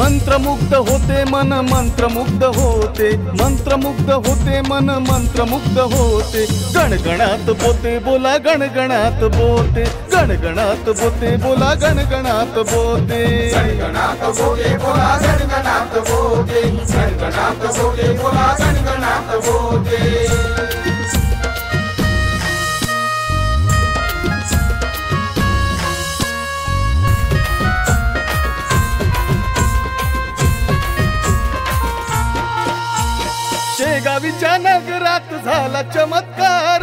मंत्रमुग्ध होते मन मंत्रमुग्ध होते. मंत्रमुग्ध होते मन मंत्रमुग्ध होते. गणगणात बोते बोला गणगणात बोते. गणगणात बोते बोला गणगणात बोते. गणगणात बोले बोला गणगणात बोते. गणगणात बोले बोला गणगणात बोते. शेगावीच्या नगरात झाला चमत्कार.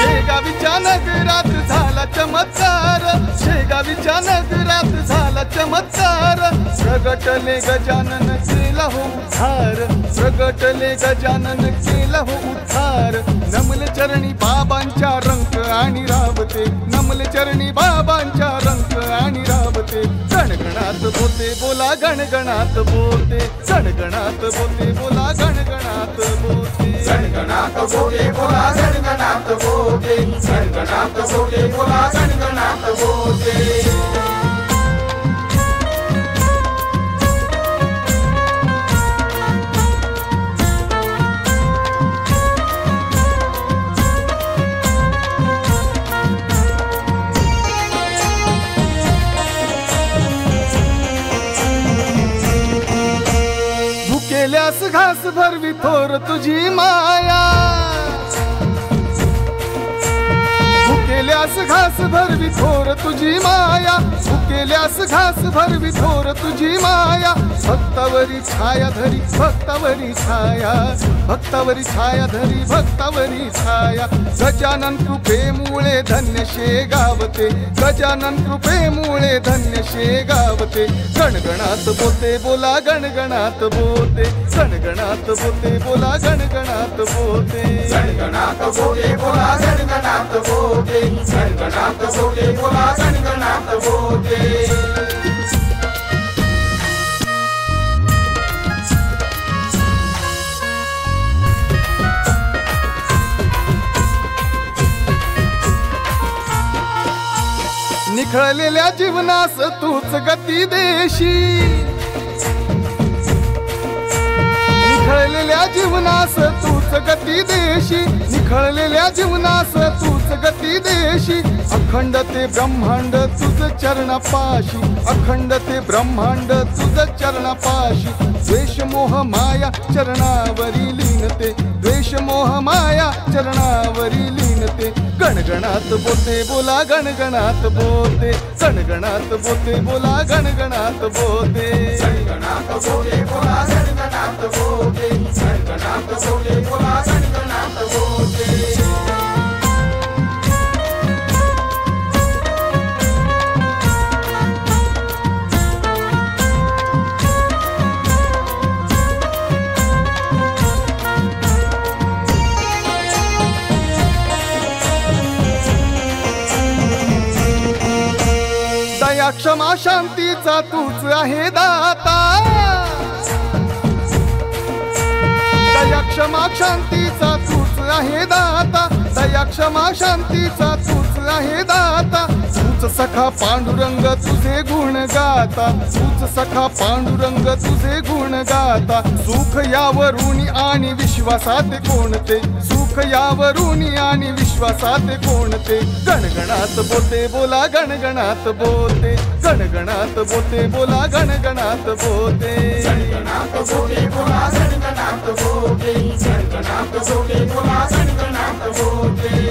शेगावीच्या नगरात झाला चमत्कार. शेगावीच्या नगरात झाला चमत्कार. प्रगटले गजानन केला हो उद्धार. प्रगटले गजानन केला हो उद्धार. नमले चरणी बाबांच्या रंग आणि राबते. नमले चरणी बाबांच्या रंग आणि राबते. गणगणात बोलते बोला गणगणात बोलते. सणगणात बोलते बोला गणगणात बोलते. सणगणात बोले बोला गणगणात बोलते. सणगणात बोले बोला गणगणात बोलते. घास घास भरवी थोर तुझी माया. भुकेल्यास घास भरवी थोर तुझी माया. भुकेल्यास घास भरवी थोर तुझी माया. भक्तावरी छाया धरी, भक्तावरी छाया. भक्तावरी छाया धरी, भक्तावरी छाया. गजानन कृपेमुळे धन्य शे गावते. गजानन कृपेमुळे धन्य शे गावते. गणगणात बोते बोला, गणगणात बोते गणगणात बोते बोला, गणगणात बोते गणगणात बोले बोला निखळलेल्या जीवनास तूच गती देशी. निखळलेल्या जीवनास तूच गती देशी. निखळलेल्या जीवनास तूच गती देशी. अखंड ते ब्रह्मांड तुझ चरणपाशी. अखंड ते ब्रह्मांड तुझ चरणपाशी. द्वेष मोह माया चरणावरी लीनते. द्वेष मोह माया चरणावरी लीन गणगणात बोते बोला गणगणात बोते गणगणात बोते बोला गणगणात बोते या क्षमा शांतीचा तूच आहे दाता. दया क्षमा शांतीचा तूच आहे दाता. दया क्षमा शांतीचा तूच आहे दाता. सखा पांडुरंग तुझे गुण गाता. तूच सखा पांडुरंग तुझे गुण गाता. सुख यावरून आणि विश्वासात कोणते? सुख यावरून आणि विश्वासात कोणते? गणगणात बोलते बोला गणगणात बोलते. गणगणात बोलते बोला गणगणात बोलते. गणगणात बोते बोला गणगणात बोते गणगणात बोला गणगणात बोते